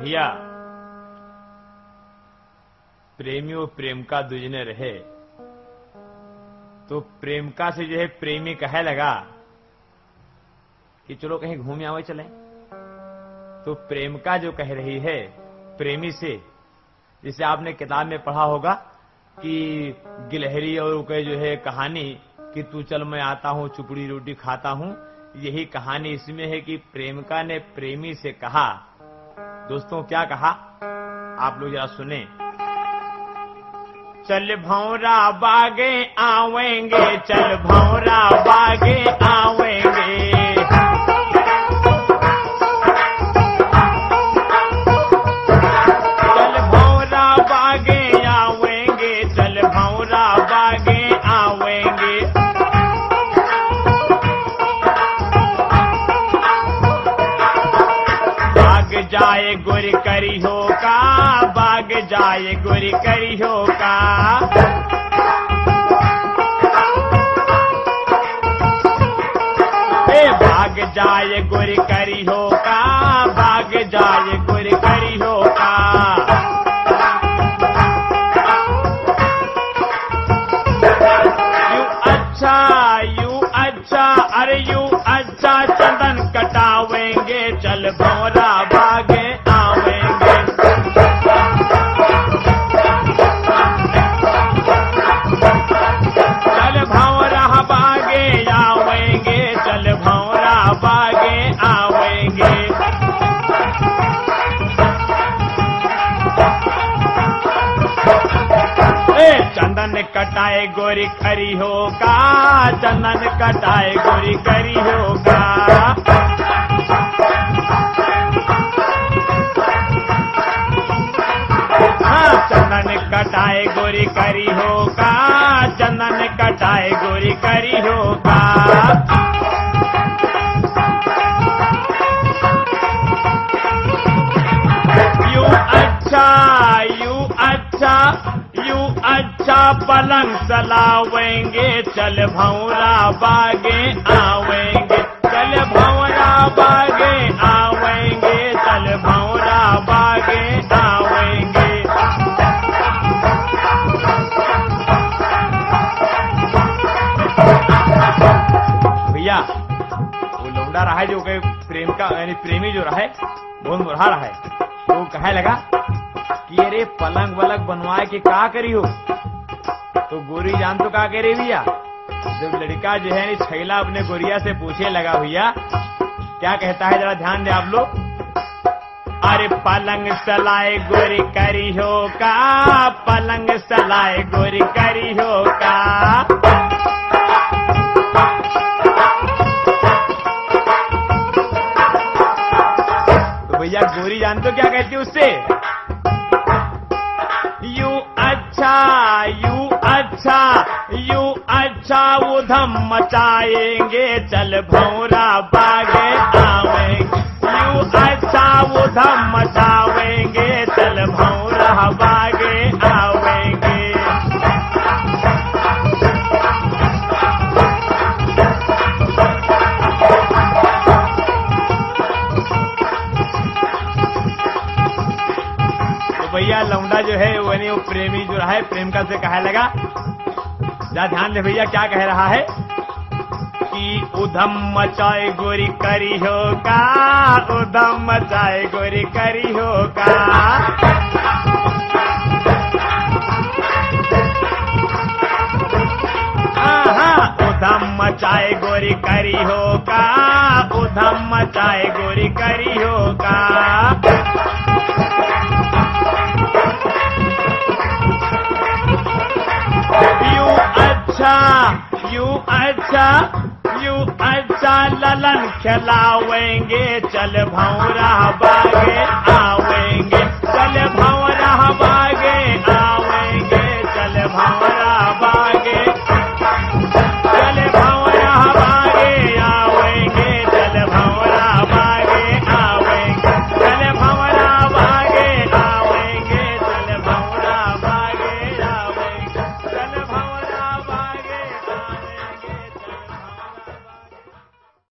भैया प्रेमियों प्रेम का दुजने रहे। तो प्रेमका से जो है प्रेमी कहे लगा कि चलो कहीं घूम आवे चले। तो प्रेमका जो कह रही है, प्रेमी से, जिसे आपने किताब में पढ़ा होगा कि गिलहरी और के जो है कहानी कि तू चल मैं आता हूँ, चुपड़ी रोटी खाता हूँ, यही कहानी इसमें है कि प्रेमिका ने प्रेमी से कहा दोस्तों, क्या कहा? आप लोग जरा सुने। चल भौरा बागे, आवेंगे, चल भौरा बागे आवेंगे गुर करी हो का, बाग जाए गुर करी हो का। बाग जाए गुर करी हो का, बाग जाए गुर करी हो का। यू अच्छा यू अच्छा अरे यू अच्छा चंदन कटावेंगे, चल भौरा चंदन कटाए गोरी खरी होगा चंदन कटाए गोरी करी होगा। हाँ चंदन कटाए गोरी करी होगा चंदन कटाए गोरी करी होगा। यू अच्छा यू अच्छा यू अच्छा पलंग चलावेंगे। चल भौरा बागे आवेंगे। चल भौरा बागे आवेंगे। चल भौरा बागे आवेंगे। भैया, वो लौंडा रहा है जो प्रेम का, यानी प्रेमी जो रहा है, बहुत मुरहा रहा है। वो कहे लगा? कि अरे पलंग वलंग बनवाए के का करी हो? तो गोरी जान तो का करे भैया? जब लड़का जो है छैला अपने गोरिया से पूछे लगा, भैया, क्या कहता है, जरा ध्यान दे आप लोग। अरे पलंग सलाए गोरी करी हो का? पलंग सलाए गोरी करी हो का? तो भैया, गोरी जान तो क्या कहती उससे? अच्छा यू अच्छा यू अच्छा उधम मचाएँगे, चल भौरा बागे आवेंगे। यू अच्छा उधम मचावेंगे जो है, वो प्रेमी जो रहा है प्रेमिका से कहे लगा, जा ध्यान दे भैया, क्या कह रहा है? कि, उधम मचाए गोरी करी हो का, उधम मचाए गोरी करी हो का। उधम मचाए गोरी करी हो का, उधम मचाए गोरी करी हो का। अच्छा यू अच्छा यू अच्छा ललन खिलावेंगे चल भौरा बागे आवेंगे।